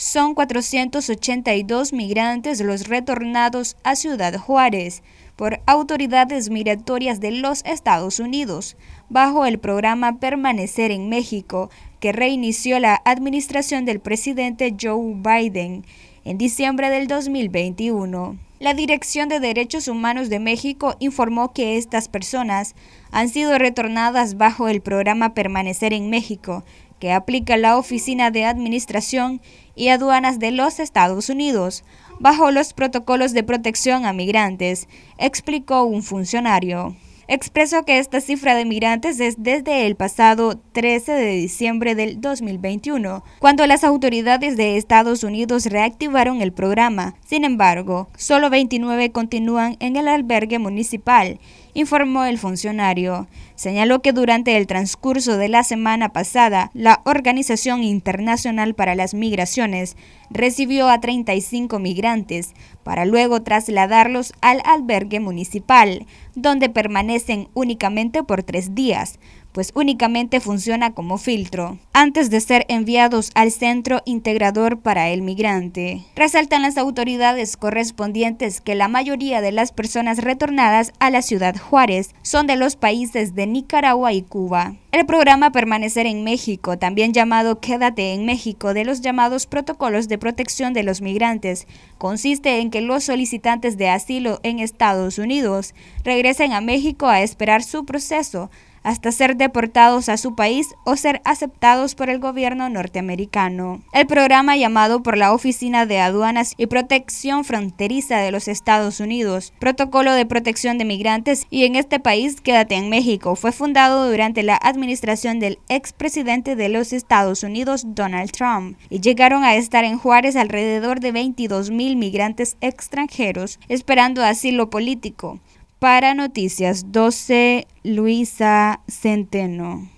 son 482 migrantes los retornados a Ciudad Juárez por autoridades migratorias de los Estados Unidos, bajo el programa Permanecer en México, que reinició la administración del presidente Joe Biden en diciembre del 2021. La Dirección de Derechos Humanos de México informó que estas personas han sido retornadas bajo el programa Permanecer en México, que aplica la Oficina de Administración y Aduanas de los Estados Unidos, bajo los protocolos de protección a migrantes, explicó un funcionario. Expresó que esta cifra de migrantes es desde el pasado 13 de diciembre del 2021, cuando las autoridades de Estados Unidos reactivaron el programa. Sin embargo, solo 29 continúan en el albergue municipal informó el funcionario. Señaló que durante el transcurso de la semana pasada, la Organización Internacional para las Migraciones recibió a 35 migrantes para luego trasladarlos al albergue municipal, donde permanecen únicamente por tres días, pues únicamente funciona como filtro, antes de ser enviados al Centro Integrador para el Migrante. Resaltan las autoridades correspondientes que la mayoría de las personas retornadas a la ciudad Juárez son de los países de Nicaragua y Cuba. El programa Permanecer en México, también llamado Quédate en México de los llamados protocolos de protección de los migrantes, consiste en que los solicitantes de asilo en Estados Unidos regresen a México a esperar su proceso hasta ser deportados a su país o ser aceptados por el gobierno norteamericano. El programa llamado por la Oficina de Aduanas y Protección Fronteriza de los Estados Unidos, Protocolo de Protección de Migrantes y en este país Quédate en México, fue fundado durante la administración del expresidente de los Estados Unidos, Donald Trump, y llegaron a estar en Juárez alrededor de 22 mil migrantes extranjeros esperando asilo político. Para Noticias 12, Luisa Centeno.